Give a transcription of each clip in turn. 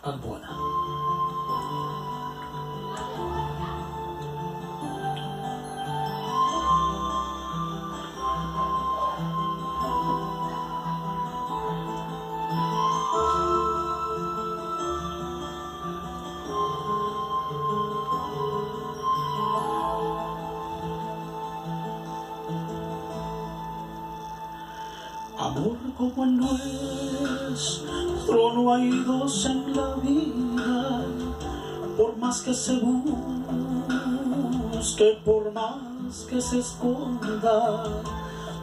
ang buwan. Amor como el nuestro, no hay dos en la vida, por más que se busque, por más que se esconda,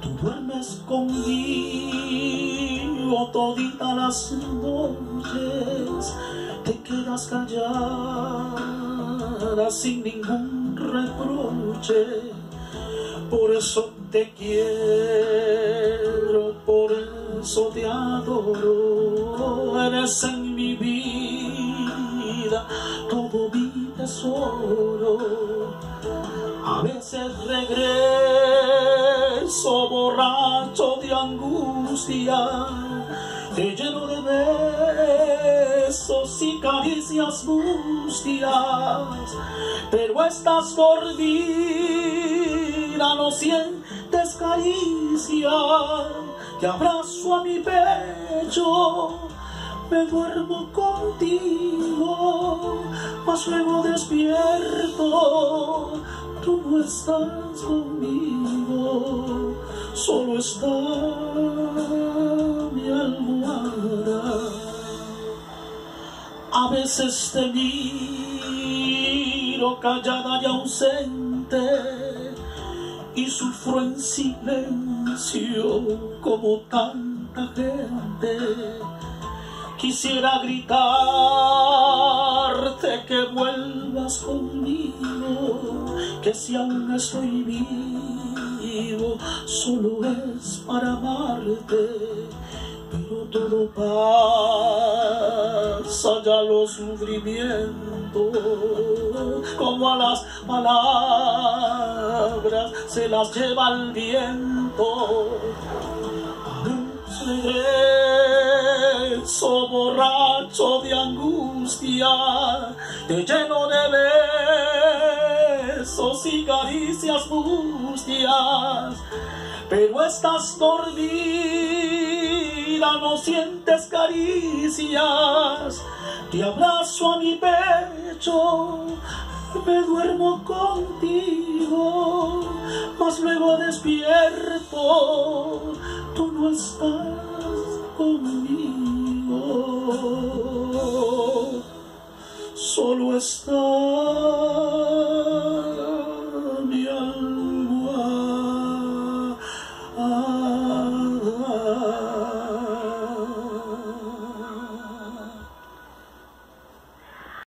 tú duermes conmigo todita las noches, te quedas callada sin ningún reproche, por eso te quiero, eso te adoro, eres en mi vida todo mi tesoro. A veces regreso borracho de angustia, te lleno de besos y caricias mustias, pero estás dormida, no sientes caricia, te abrazo a mi pecho, me duermo contigo, mas luego despierto, tú no estás conmigo, solo está mi almohada. A veces te miro callada y ausente y sufro en silencio como tanta gente. Quisiera gritarte que vuelvas conmigo, que si aún estoy vivo, solo es para amarte pero todo pasa ya los sufrimientos, como a las palabras se las lleva el viento. Regreso borracho de angustia, te lleno de besos y caricias mustias, pero estás dormida, no sientes caricias, te abrazo a mi pecho, me duermo contigo, mas luego despierto, tú no estás conmigo, solo estás